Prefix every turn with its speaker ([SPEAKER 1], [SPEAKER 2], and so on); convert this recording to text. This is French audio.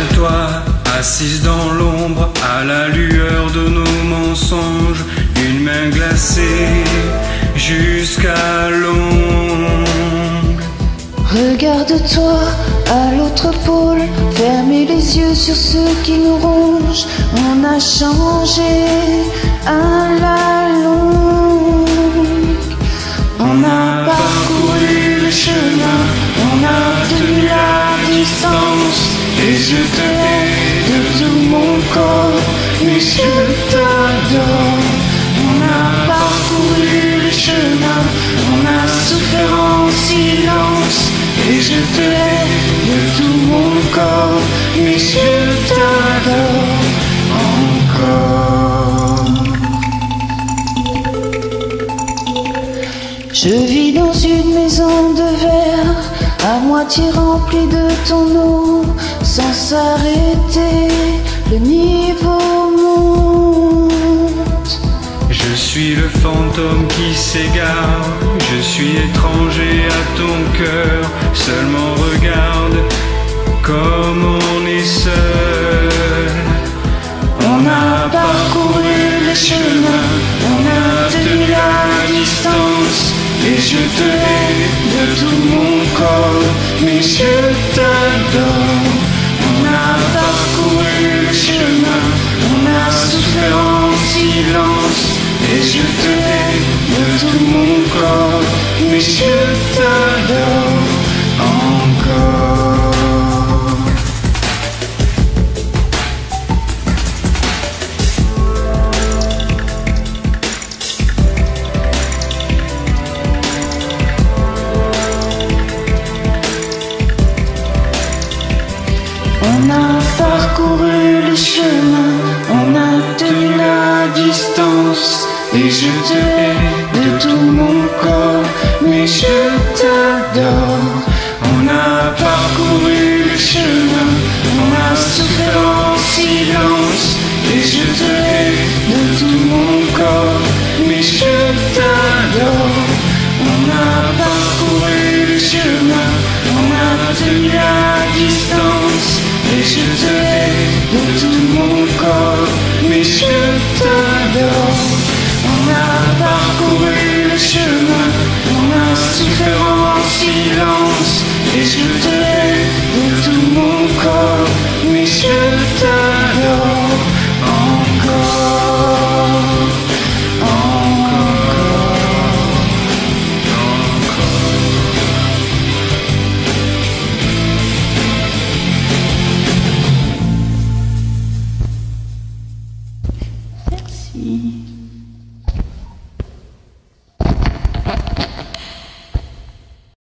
[SPEAKER 1] Regarde-toi, assise dans l'ombre, à la lueur de nos mensonges, une main glacée jusqu'à l'ombre.
[SPEAKER 2] Regarde-toi à l'autre pôle, fermez les yeux sur ceux qui nous rongent. On a changé à la
[SPEAKER 1] Et je te
[SPEAKER 2] de tout mon corps, mais je t'adore. On a parcouru le chemin, on a souffert en silence. Et je te hais de tout mon corps, mais je t'adore encore. Je vis dans une maison de moitié remplie de ton eau, sans s'arrêter, le niveau monte.
[SPEAKER 1] Je suis le fantôme qui s'égare, je suis étranger à ton cœur, seulement regarde comme on est seul.
[SPEAKER 2] On a parcouru le chemin, on a tenu la distance, et je te hais de tout mon mais je t'adore. On a parcouru le chemin, on a souffert en silence, et je te hais de tout mon corps, mais je t'adore On a parcouru le chemin, on a tenu la distance, et je te hais de tout mon corps, mais je t'adore.
[SPEAKER 1] On a
[SPEAKER 2] mon corps, mais je t'adore. On a parcouru le chemin, see.